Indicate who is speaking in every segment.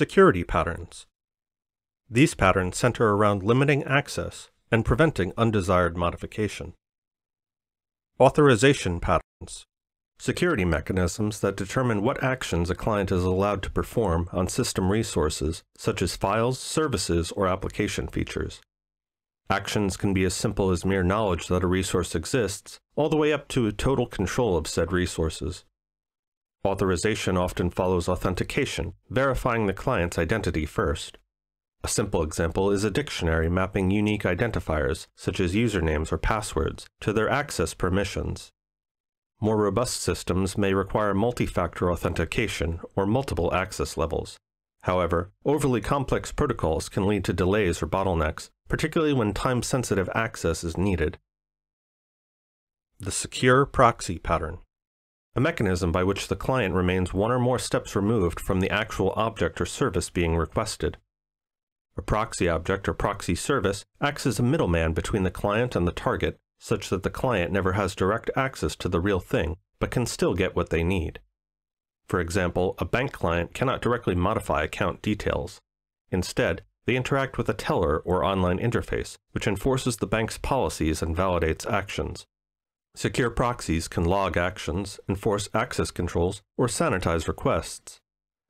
Speaker 1: Security patterns. These patterns center around limiting access and preventing undesired modification. Authorization patterns. Security mechanisms that determine what actions a client is allowed to perform on system resources, such as files, services, or application features. Actions can be as simple as mere knowledge that a resource exists, all the way up to total control of said resources. Authorization often follows authentication, verifying the client's identity first. A simple example is a dictionary mapping unique identifiers, such as usernames or passwords, to their access permissions. More robust systems may require multi-factor authentication or multiple access levels. However, overly complex protocols can lead to delays or bottlenecks, particularly when time-sensitive access is needed. The Secure Proxy Pattern a mechanism by which the client remains one or more steps removed from the actual object or service being requested. A proxy object or proxy service acts as a middleman between the client and the target, such that the client never has direct access to the real thing, but can still get what they need. For example, a bank client cannot directly modify account details. Instead, they interact with a teller or online interface, which enforces the bank's policies and validates actions. Secure proxies can log actions, enforce access controls, or sanitize requests.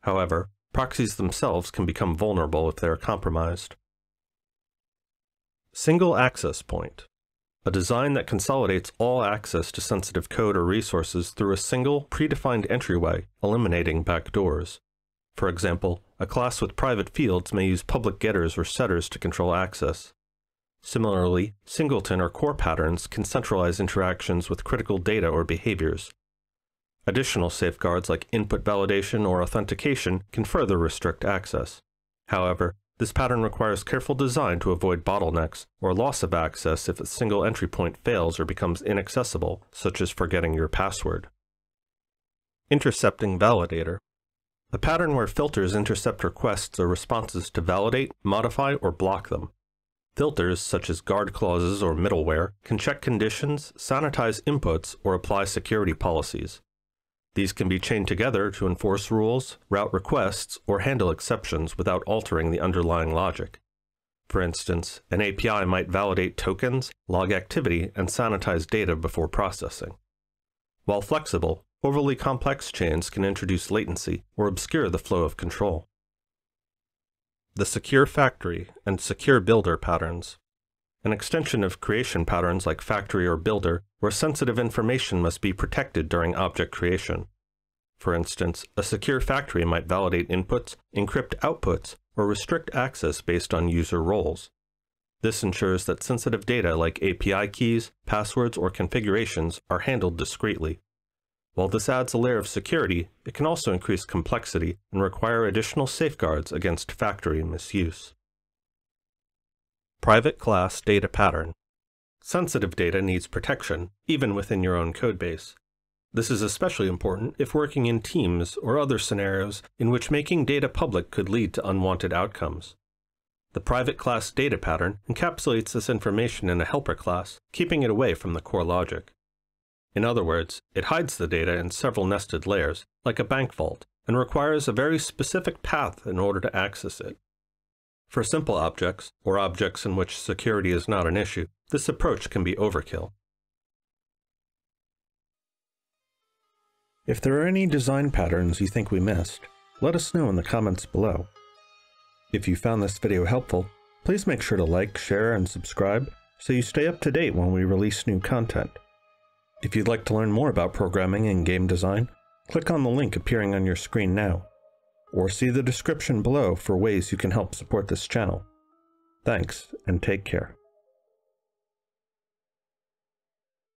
Speaker 1: However, proxies themselves can become vulnerable if they are compromised. Single Access Point a design that consolidates all access to sensitive code or resources through a single, predefined entryway, eliminating backdoors. For example, a class with private fields may use public getters or setters to control access. Similarly, singleton or core patterns can centralize interactions with critical data or behaviors. Additional safeguards like input validation or authentication can further restrict access. However, this pattern requires careful design to avoid bottlenecks or loss of access if a single entry point fails or becomes inaccessible, such as forgetting your password. Intercepting Validator A pattern where filters intercept requests or responses to validate, modify, or block them. Filters, such as guard clauses or middleware, can check conditions, sanitize inputs, or apply security policies. These can be chained together to enforce rules, route requests, or handle exceptions without altering the underlying logic. For instance, an API might validate tokens, log activity, and sanitize data before processing. While flexible, overly complex chains can introduce latency or obscure the flow of control the secure factory and secure builder patterns. An extension of creation patterns like factory or builder, where sensitive information must be protected during object creation. For instance, a secure factory might validate inputs, encrypt outputs, or restrict access based on user roles. This ensures that sensitive data like API keys, passwords, or configurations are handled discreetly. While this adds a layer of security, it can also increase complexity and require additional safeguards against factory misuse. Private Class Data Pattern Sensitive data needs protection, even within your own codebase. This is especially important if working in teams or other scenarios in which making data public could lead to unwanted outcomes. The private class data pattern encapsulates this information in a helper class, keeping it away from the core logic. In other words, it hides the data in several nested layers, like a bank vault, and requires a very specific path in order to access it. For simple objects, or objects in which security is not an issue, this approach can be overkill. If there are any design patterns you think we missed, let us know in the comments below. If you found this video helpful, please make sure to like, share, and subscribe so you stay up to date when we release new content. If you'd like to learn more about programming and game design, click on the link appearing on your screen now, or see the description below for ways you can help support this channel. Thanks, and take care.